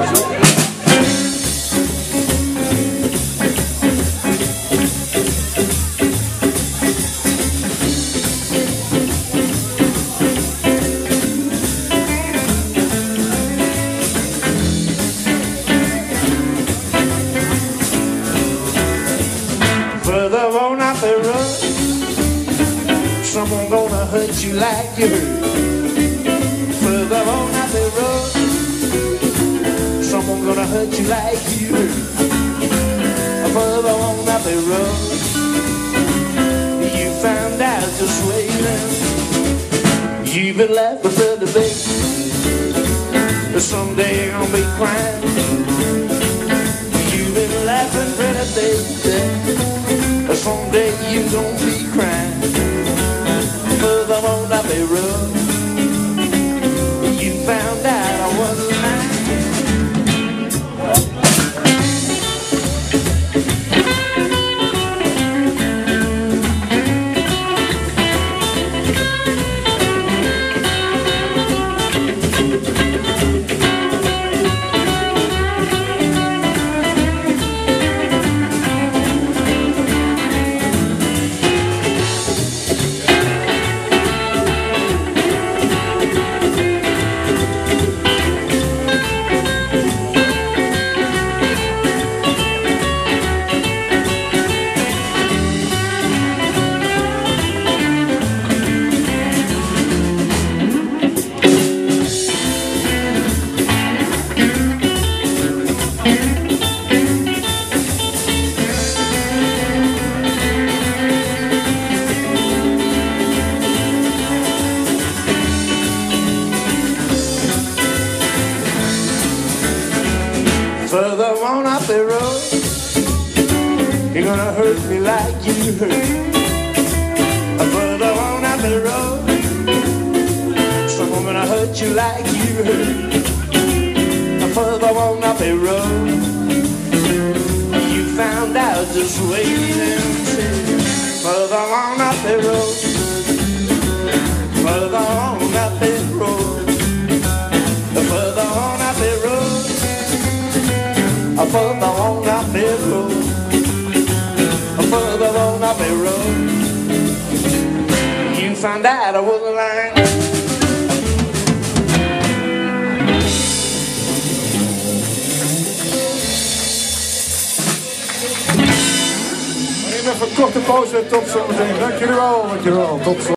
Uh, someone gonna hurt you like you hurt. Like you on up the road, you found out just waiting. You've been left with the debate. Someday gonna be crying. You've been laughing for the day. Someday you gon' be crying on up the road Further on up the road, you're gonna hurt me like you hurt. Further on up the road, someone gonna hurt you like you hurt. Further on up the road, you found out just waiting. Further on up the road, the road, further on the road, you found out I was lying. Even een korte pauze. Tot zometeen. Dank jullie wel. Dank jullie wel. Tot zo.